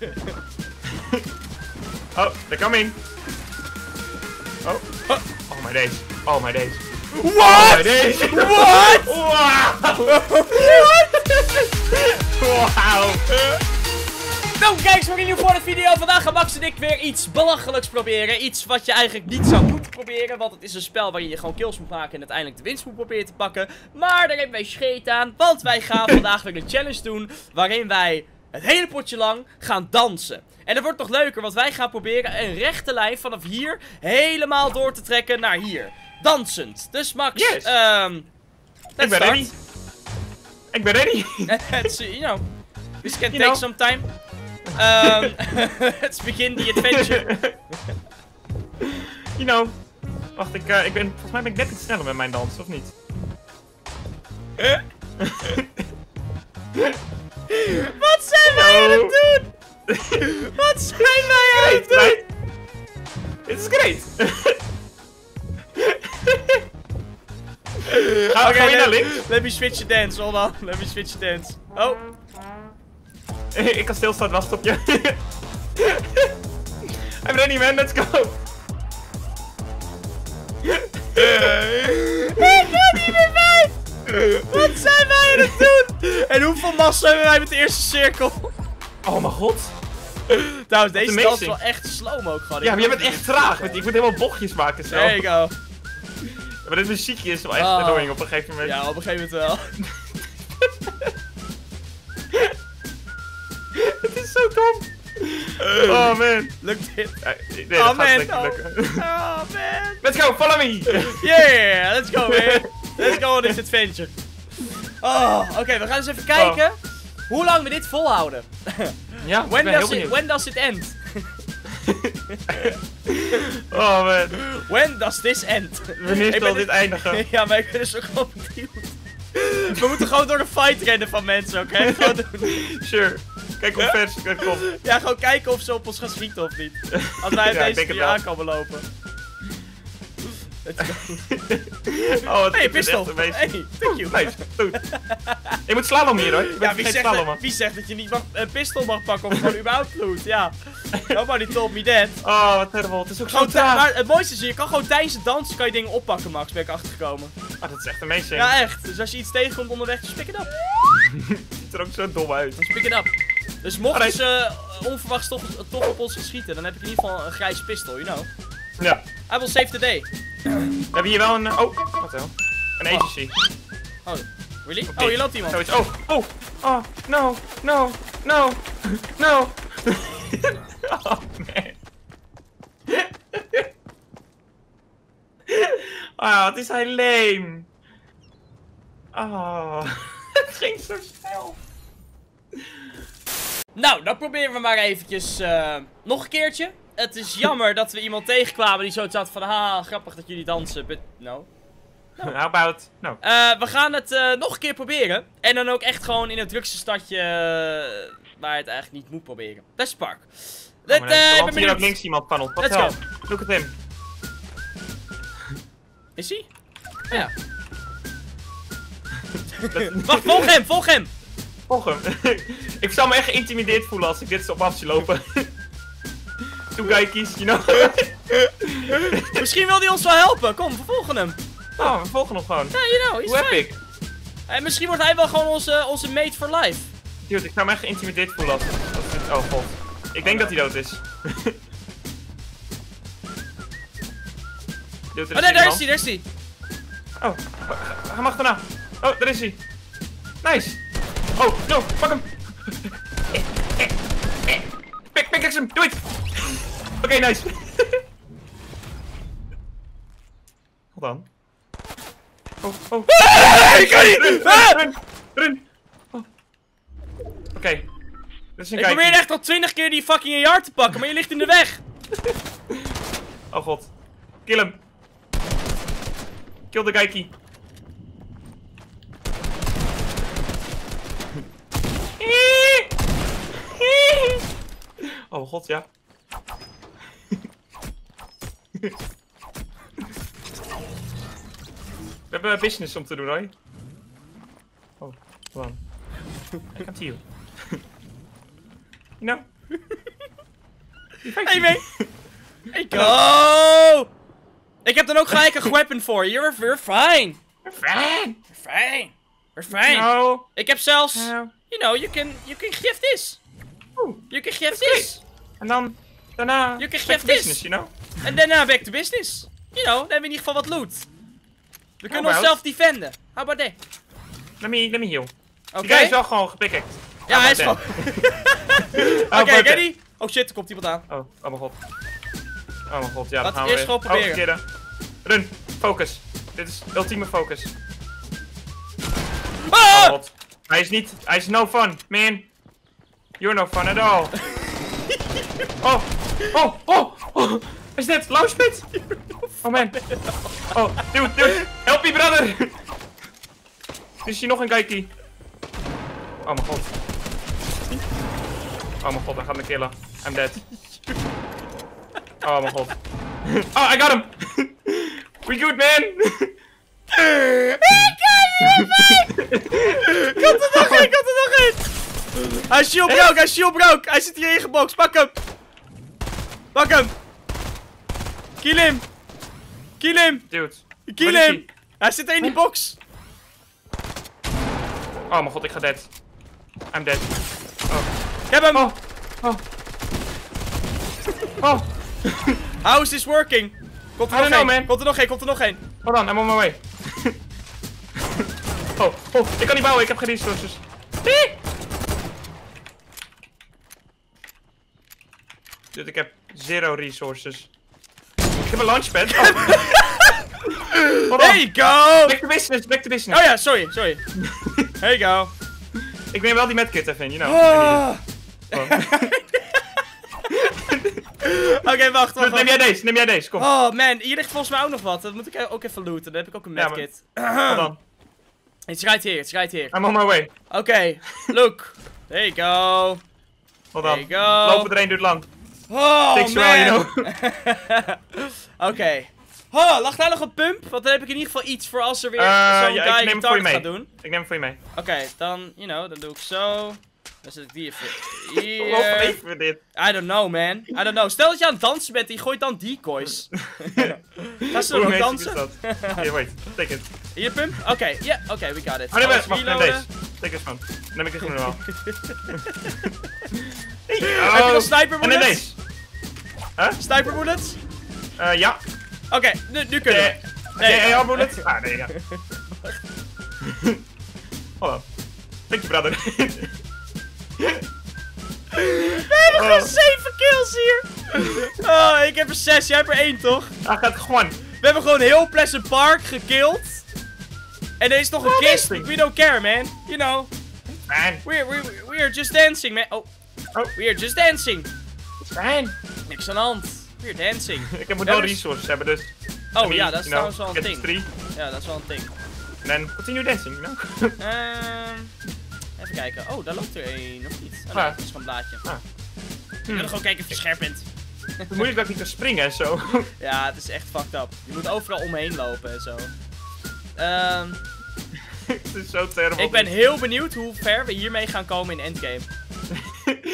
oh, they're coming. Oh, oh, oh my days. Oh my days. Oh What? my days. What? Wow. Nou, kijkers, voor een nieuwe voor de video. Vandaag gaan Max en ik weer iets belachelijks proberen. Iets wat je eigenlijk niet zou moeten proberen. Want het is een spel waarin je gewoon kills moet maken en uiteindelijk de winst moet proberen te pakken. Maar daar hebben wij scheet aan. Want wij gaan vandaag weer een challenge doen. Waarin wij het hele potje lang gaan dansen. En dat wordt nog leuker, want wij gaan proberen een rechte lijn vanaf hier helemaal door te trekken naar hier. Dansend. Dus Max, Yes. ehm Ik ben start. ready. Ik ben ready. It's, you know, this can You take know. some time. Um, let's begin the adventure. You know. Wacht, ik, eh, ik ben, volgens mij ben ik net iets sneller met mijn dans, of niet? Wat zijn wij aan het doen? Wat zijn wij aan het doen? right? It's great. Ga, ga je naar let, links? let me switch the dance, hold on. Let me switch the dance. Oh, ik kan stilstaan, wacht op je. I'm ready man, let's go. ik ga niet meer! Wat zijn wij aan het doen? En hoeveel massa hebben wij met de eerste cirkel? Oh mijn god. Trouwens, deze dans is wel echt slow ook gewoon. Ja, maar jij bent echt traag. want Ik moet helemaal bochtjes maken zo. There you go. Maar dit muziekje is wel echt Oh. annoying op een gegeven moment. Ja, op een gegeven moment wel. Het is zo dom. Oh man. Lukt dit? Ja, Nee, dat Oh gaat man. Oh man. Let's go, follow me. Yeah, let's go man. Let's go on this adventure. Oh, oké, we gaan eens even kijken hoe lang we dit volhouden. Ja, ik When does, it, when does it end? Oh man. When does this end? Wanneer zal dit eindigen? Ja, maar ik ben dus gewoon benieuwd. We moeten gewoon door de fight rennen van mensen, oké? Sure. Kijk hoe ver ze komen. Ja, gewoon kijken of ze op ons gaan schieten of niet. Als wij Ja, deze keer wel. aankomen lopen. Oh, het Hey, is pistol. Hey, thank you. Nice, goed. Je moet slalom hier hoor. Je Ja, wie zegt, slalom. dat, wie zegt dat je niet mag, een pistool mag pakken of gewoon überhaupt loot? Ja. Nobody told me that. Oh, wat terrible. Het is ook zo traag. maar het mooiste is, je kan gewoon tijdens het dansen kan je dingen oppakken, Max, ben ik achtergekomen. Oh, dat is echt amazing. Ja, echt. Dus als je iets tegenkomt onderweg, just pick it up. Het ziet er ook zo dom uit. Just pick it up. Dus mochten Alright. ze eh, onverwachts toch, toch op ons schieten, dan heb ik in ieder geval een grijze pistool, you know. Ja. I will save the day. We hebben hier wel een... Oh, wat wel? Een agency. Oh, really? Oh, hier loopt iemand. Zoiets. Oh, oh, oh, no, no, no, no. oh, man. Ah, wat is hij lame. Oh, het ging zo snel. Nou, dan proberen we maar eventjes eh, nog een keertje. Het is jammer dat we iemand tegenkwamen die zoiets had van, ha, grappig dat jullie dansen, but no. How about... No. Eh, we gaan het eh, nog een keer proberen. En dan ook echt gewoon in het drukste stadje eh, waar het eigenlijk niet moet proberen. Dat is Park. Dat, Oh, dan eh, ik landt ben hier ook links iemand van ons. Wat Let's go. Look at him. Is hij? Ja. Wacht, volg hem, volg hem! Volg hem. ik zou me echt geïntimideerd voelen als ik dit zo op af zie lopen. You know. Misschien wil hij ons wel helpen. Kom, we volgen hem. oh, we volgen hem gewoon. Ja, you know, Hoe fine. epic. En misschien wordt hij wel gewoon onze, onze mate for life. Dude, ik zou me echt geïntimideerd voelen als, als dit... Oh god. Ik denk dat hij dood is. Dude, Oh nee, daar is hij, daar is hij. Oh, ga- ga hem achterna. Oh, daar is hij. Nice. Oh, no, pak hem. Pik, pik, hem. Doe het. Oké, nice. Hold on. Oh, oh. ik kan niet! Run, Ah! run, run. Oh. Oké. Is een Ik kijkie. probeer echt al twintig keer die fucking AR te pakken, maar je ligt in de weg. Oh god. Kill hem. Kill de geikie. Oh god, ja. We hebben business om te doen, hoor. Oh, hold on. I can't heal. you know? Hey, man. Hey, go! Ik heb dan ook gelijk een weapon voor. You're, you're fine. Fijn. We're fine. We're fine. No. Ik heb zelfs, No. you know, you can, you can gift this. You can gift this. En dan, daarna, You can to this. business, you know? En daarna back to business. You know, dan hebben we in ieder geval wat loot. We kunnen onszelf defenden. How about that? Let me, let me heal. Oké. Die guy is wel gewoon gepicked. Ja, hij is gewoon... Oké, ready? Oh shit, er komt iemand aan. Oh, oh mijn god. Oh mijn god, ja, Laten dat gaan we we eerst gewoon proberen. Oh. Run, focus. Dit is ultieme focus. Oh Ah! god. Hij is niet, hij is no fun, man. You're no fun at all. oh, oh, oh, oh. Is dit Lauspit? Oh man. Oh, dude, dude. Help me, brother. Is hier nog een geikie? Oh mijn god. Oh mijn god, hij gaat me killen. I'm dead. Oh mijn god. Oh, I got him! We good, man! Komt er nog één, komt er nog één! Hij is shield broke, hij is shield broke. Hij zit hier ingeboxt, pak hem! Pak hem! Kill hem! Kill hem! Dude. Kill hem! Hij zit er in die box! Oh mijn god, ik ga dead. I'm dead. Oh. Ik heb hem! Oh. Oh. Oh. How is this working? Komt er I nog don't know, één? man. Komt er nog één? Komt er nog één? Hold on, I'm on my way. oh, oh, ik kan niet bouwen, ik heb geen resources. Dude, ik heb zero resources. Ik heb een launchpad. Oh. There you go! Back to business, back to business. Oh ja, sorry, sorry. There you go. Ik neem wel die medkit even you know. Ah. Oh. Oké, wacht, wacht, Neem wacht. jij deze, neem jij deze, kom. Oh man, hier ligt volgens mij ook nog wat. Dat moet ik ook even looten. Dan heb ik ook een Ja, medkit. Hold on. It's right here, it's right here. I'm on my way. Oké, look. There you go. Hold go. Lopen er één duurt lang. Oh Takes man. you Oké. Oh, lag daar nog een pump? Want dan heb ik in ieder geval iets voor als er weer Eh, zo'n ja, guy mee. gaat doen. Ik neem hem voor je mee. Oké, dan, you know, dan doe ik zo. Dan zet ik die even Waarom hier. leven we dit? I don't know, man. I don't know. Stel dat je aan het dansen bent en je gooit dan decoys. Gaan ze is dansen? Hier, wait. Take it. Hier, pump? Oké, ja, oké, we got it. Oh, nee, wacht, neem deze. Take this one. Neem ik de groene wel. Heb je nog sniper Oh. En dan Sniper bullets? Eh, ja. Oké, nu, nu kunnen we. Eh, Nee. Nee, bullet? Ah, nee, ja. Hold on. Thank you, brother. We hebben gewoon 7 kills hier. Oh, ik heb er 6, jij hebt er 1 toch? Hij gaat gewoon. We hebben gewoon heel Pleasant Park gekilld. En er is nog een kist. We don't care, man. You know, Man. we're, we're, we're just dancing, man. Oh, Oh, we're just dancing. fijn. Niks aan de hand. We're dancing. Ik heb moet wel resources hebben, dus. Oh ja, dat is trouwens wel een ding. Ja, dat is wel een ding. then continue dancing, you know? Ehm even kijken. Oh, daar loopt er één. Of niet? Oh, nee, Ah. dat is gewoon een blaadje. Ah. Ik wil gewoon kijken of je scherp bent. Het is moeilijk dat ik niet kan springen en zo. Ja, het is echt fucked up. Je moet overal omheen lopen en zo. Ehm Het is zo terrible. ik ben heel benieuwd hoe ver we hiermee gaan komen in Endgame.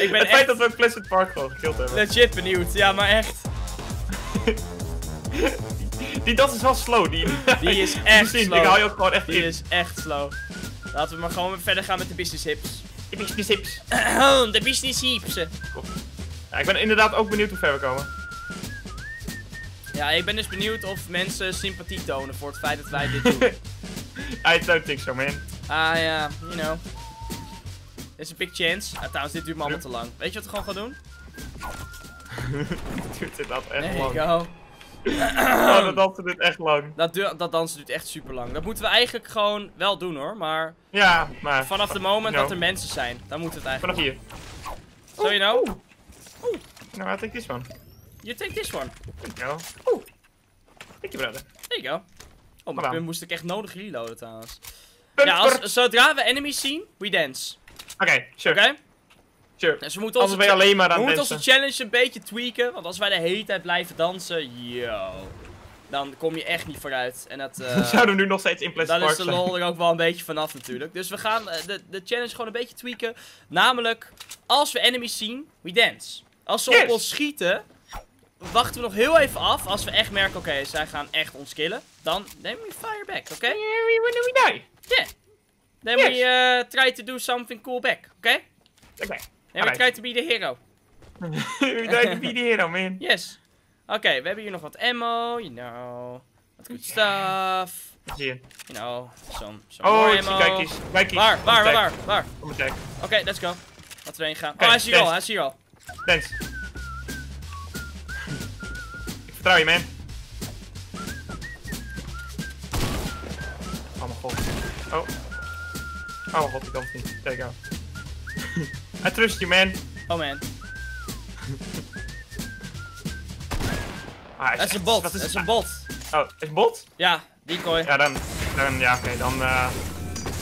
Ik ben Het echt- feit dat we ook Pleasant Park gewoon gekild hebben. Legit benieuwd. Ja, maar echt. Die dans is wel slow, die. Die is echt slow. Ik hou je ook gewoon echt Die in. is echt slow. Laten we maar gewoon verder gaan met de business hips. De zips. de business hips. Ja, ik ben inderdaad ook benieuwd hoe ver we komen. Ja, ik ben dus benieuwd of mensen sympathie tonen voor het feit dat wij dit doen. I don't think so, man. Ah ja, you know. Is een big chance. Ah, trouwens, dit duurt me allemaal te lang. Weet je wat we gewoon gaan doen? Duurt inderdaad echt There lang. you go. Oh, dat dansen duurt echt lang. Dat, dat dansen duurt echt super lang. Dat moeten we eigenlijk gewoon wel doen hoor. Maar Ja, maar vanaf de moment No. dat er mensen zijn, dan moet het eigenlijk. vanaf hier. So you know, Nou, I take this one. you take this one. Thank you. Oeh. Thank you, brother. There you go. Oh, mijn pun moest ik echt nodig reloaden trouwens. Ja, als, zodra we enemies zien, we dance. Oké, sure. Oké? Sure. Dus we moeten onze, alleen maar we aan het moeten onze challenge een beetje tweaken. Want als wij de hele tijd blijven dansen, yo. dan kom je echt niet vooruit. En dat, We zouden nu nog steeds in Plastic dan is de lol er ook wel een beetje vanaf natuurlijk. Dus we gaan eh, de, de challenge gewoon een beetje tweaken. Namelijk, als we enemies zien, we dance. Als ze Yes. op ons schieten, wachten we nog heel even af. Als we echt merken, oké, zij gaan echt ons killen. Dan neem we fire back, oké? Yeah, we win we die. Yeah. Then Yes. we uh, try to do something cool back, oké? Oké. Then we Alright. try to be the hero. We died to be the hero, man. Yes. Oké, we hebben hier nog wat ammo, you know. Wat good stuff. Zie je. You know, some, some Oh, more ik zie ammo. kijkies. Kijkies. Waar, waar, waar, waar, waar? Kom attack. Oké, let's go. Laten we heen gaan. Oké, oh, hij is hier al, hij is hier al. Dance. ik vertrouw je, man. Oh mijn god. Oh. Oh god, ik kan niet. Go. I trust you, man. Oh man, Ah, dat is een bot, wat dat is een bot. Oh, is een bot? Ja, decoy. Ja, dan... dan ja, oké, dan... eh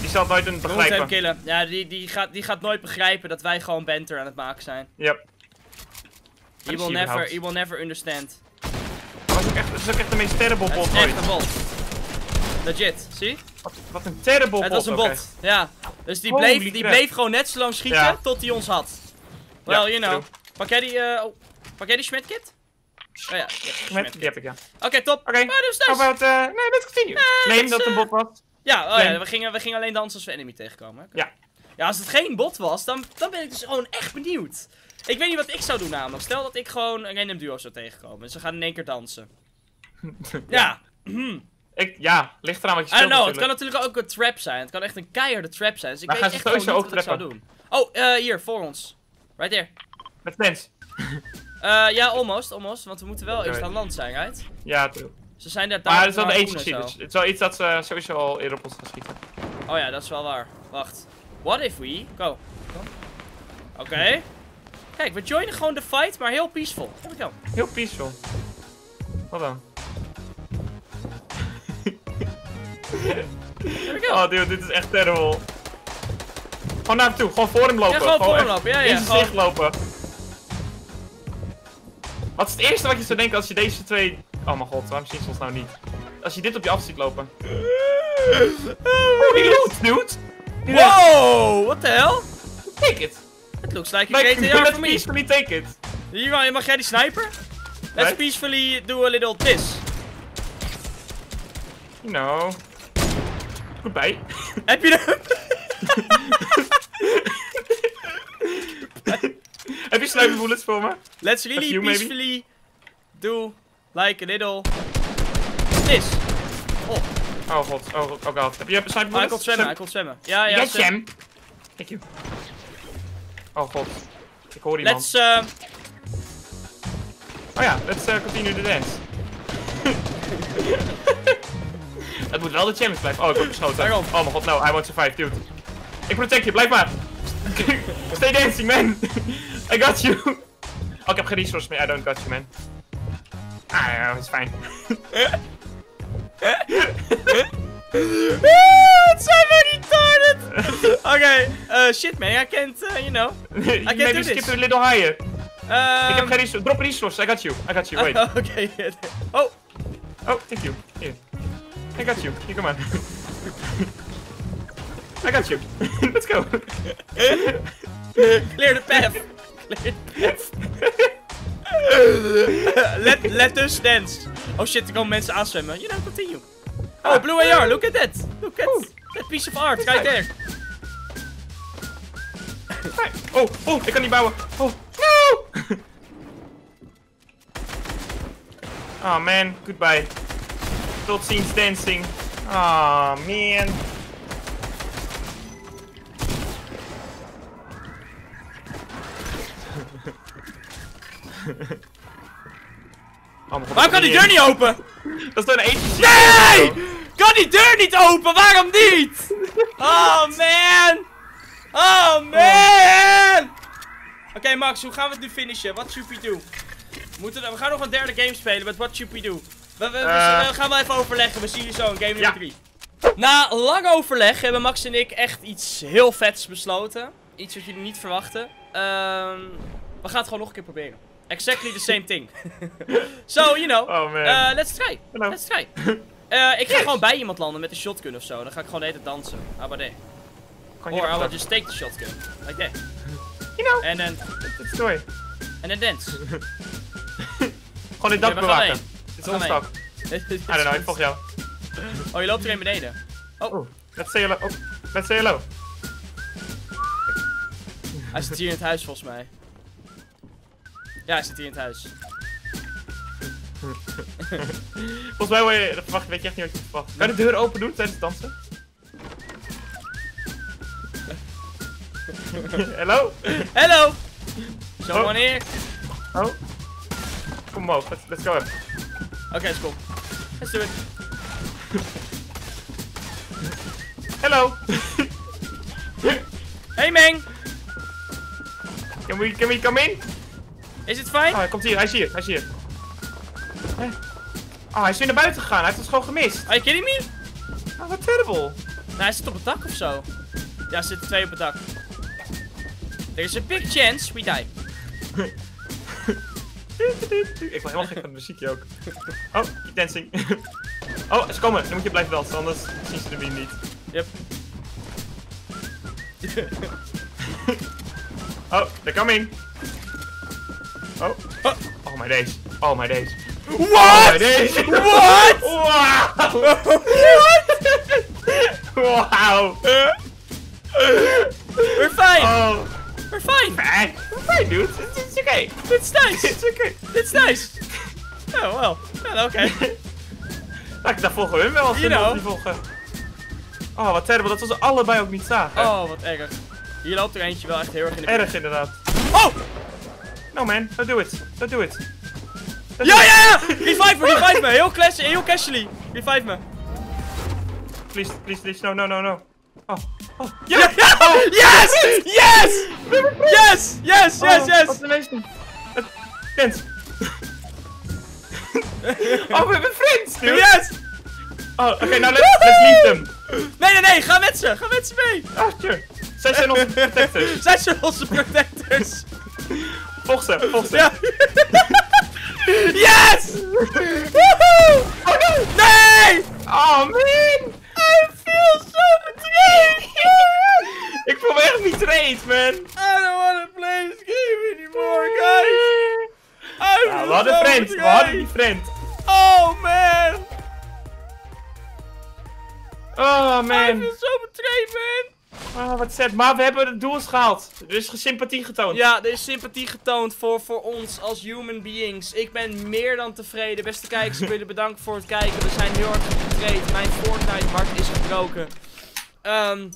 die zal nooit een We moeten hem begrijpen. killen. Ja, die, die, gaat, die gaat nooit begrijpen dat wij gewoon banter aan het maken zijn. Yep. He is will never, he will never understand. Dat is ook echt, dat is ook echt de meest terrible bot is ooit. echt een bot. Legit, zie? Wat, wat een terrible Het bot was een bot, ja. Dus die bleef, die bleef gewoon net zo lang schieten Ja. tot hij ons had. Well, Ja, you know. true. Pak jij die, eh, oh, pak jij die Schmidt-kit? Oh ja, ja, Met, die heb ik, ja. Oké, top. Oké, Maar dus, dus. about, eh nee, let's continue. Eh, Neem let's, dat het een eh, bot was. Ja, oh ja, we gingen, we gingen alleen dansen als we enemy tegenkomen. Ja. Ja, als het geen bot was, dan, dan ben ik dus gewoon echt benieuwd. Ik weet niet wat ik zou doen namelijk. Stel dat ik gewoon een random duo zou tegenkomen. En ze gaan in één keer dansen. Ja. Hm. Ik, ja, ligt eraan wat je I speelt don't know, het kan natuurlijk. ook een trap zijn. Het kan echt een keiharde trap zijn. Dus ik Maar weet echt sowieso niet wat ik zou ook doen. Oh, eh, hier, voor ons. Right there. Met dance. Eh, ja, almost, almost. Want we moeten wel eerst aan land zijn, right? Ja, true. Ze zijn daar Maar het is wel naar agency, dus het is wel iets dat ze sowieso al eerder op ons gaan schieten. Oh ja, dat is wel waar. Wacht. What if we... Go. Oké. Kijk, we joinen gewoon de fight, maar heel peaceful. There we go. Heel peaceful. Wat dan? Oh dude, dit is echt terrible. Gewoon naar hem toe, gewoon voor hem lopen. Ja, gewoon voor hem lopen, ja, ja, In zijn gewoon- gezicht lopen. Wat is het eerste wat je zou denken als je deze twee... Oh mijn god, waarom zien ze ons nou niet? Als je dit op je af ziet lopen. Oh, die loot, dude! Die. Wow, what the hell? Take it! It looks like a GTA let's for me. peacefully take it! Hier mag jij die sniper? Let's peacefully do a little this. You know. Goodbye. Heb je hem? Heb je sniper bullets voor me? Let's really maybe? peacefully do like a little this. Oh, Oh god, oh god, oh god. Heb je sniper bullets? kon zwemmen, hij kon zwemmen. Ja, ja. Zwem- hem! Thank you. Oh god. Ik hoor iemand. Let's, uh, Oh ja, let's uh, continue the dance. Het moet wel de challenge blijven. Oh, ik word beschoten. Waarom? Oh mijn god, no, I won't survive, dude. Ik protect je, blijf maar. Stay dancing, man. I got you. Oh, ik heb geen resources meer. I don't got you, man. Ah, ja, is fijn. What zijn we retarded? Oké, uh, shit man, I can't, uh, you know. can't maybe do skip this. a little higher. Um, ik heb geen resources. Drop resources. I got you. I got you. Wait. Oké, oh, Oh, thank you. Here. I got you. Here, come on. I got you. Let's go. clear the path. Clear the path. let, let us dance. Oh shit, er komen mensen aanzwemmen. You know, continue. Oh, blue AR, look at that. Look at that piece of art right there. Hi. Oh, oh, ik kan niet bouwen. Oh, no! oh man, goodbye. Tot ziens dancing. Oh man. Oh, Waarom kan die deur niet open? Dat is een agency. Nee! Kan die deur niet open? Waarom niet? Oh man! Oh man! Oké Max, hoe gaan we het nu finishen? What should we do? We, moeten, we gaan nog een derde game spelen, but what should we do? We, we, we- Eh. we gaan wel even overleggen, we zien je zo in game nummer Ja. 3. Na lang overleg hebben Max en ik echt iets heel vets besloten. Iets wat jullie niet verwachten. Ehm, we gaan het gewoon nog een keer proberen. Exactly the same thing. so, you know. Oh man. Uh, let's try. Hello. Let's try. Uh, ik ga gewoon bij iemand landen met een shotgun of zo. Dan ga ik gewoon de hele dansen. Kan Or I will just take the shotgun. Like that. You know, And then, it's the way. and then dance. Gewoon dit dak bewaken. Dit is I don't know, ik volg jou. Oh, je loopt er een beneden. Oh, let's say hello. Oh, let's say hello. Hij zit hier in het huis volgens mij. Ja, hij zit hier in het huis. Volgens mij word je, dat verwacht, weet je echt niet wat je verwacht. Kan je de deur open doen tijdens het dansen? Hello? Hello! Zo, Oh. wanneer? Oh. Kom omhoog, let's, let's go up. Oké, is cool. Let's do it. Hello! Hey Meng! can, we, can we come in? Is het fijn? Oh, hij komt hier, hij is hier, hij is hier. Oh, hij is weer naar buiten gegaan, hij heeft ons gewoon gemist. Are you kidding me? Oh, wat terrible. Nou, hij zit op het dak of zo. Ja, er zitten twee op het dak. Er is een big chance we die. Ik word helemaal gek van de muziekje ook. Oh, keep dancing. Oh, ze komen. Dan moet je blijven dansen, anders zien ze de wie niet. Yep. Oh, they're coming. Oh. Oh. Oh my days. Oh my days. Oh What? my days. What? Wow. Wow. We're fine! Oh. We're fine! Fine. Fine, dude. It's, it's okay. It's nice! It's okay. It's nice! Oh, well. Ja, oké. Nou, ik dacht volgen we hem wel als You know. volgen. Oh, wat terrible. Dat we ze allebei ook niet zagen. Oh, wat erg. Hier loopt er eentje wel echt heel erg in de Erg inderdaad. Oh! No man, don't do it. Don't do it. Don't Ja, do it. ja, ja! Revive me, revive me! Heel, class, heel casually. Revive me. Please, please, please. No, no, no, no. Oh. Oh. Yes! Yes! Yes! Yes, yes, Oh, yes! Wat een meester. Het Kent. oh, we hebben friends, dude. Yes! Oh, oké, nou let's, let's leave them. Nee, nee, nee, ga met ze! Ga met ze mee! Ah, sure. Zij zijn onze protectors. Zij zijn onze protectors! Volg ze, volg ze. Ja! Yes! Woehoe! Oh no! Nee! Oh man! Voel me echt betrayed, man. I don't want to play this game anymore, guys! Feel we hadden so friend, we hadden die friend. Oh man! Oh man. feel so betrayed, man! Oh, wat sad. Maar we hebben het doel gehaald. Er is sympathie getoond. Ja, er is sympathie getoond voor, voor ons als human beings. Ik ben meer dan tevreden. Beste kijkers, ik wil jullie bedanken voor het kijken. We zijn heel erg getraind. Mijn Fortnite-markt is gebroken. Ehm,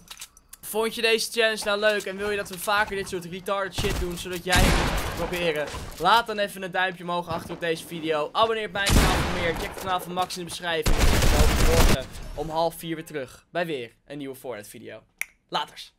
vond je deze challenge nou leuk en wil je dat we vaker dit soort retarded shit doen, zodat jij het proberen? Laat dan even een duimpje omhoog achter op deze video. Abonneer op mijn kanaal voor meer. Check het kanaal van Max in de beschrijving. En morgen om half vier weer terug bij weer een nieuwe Fortnite video. Laters.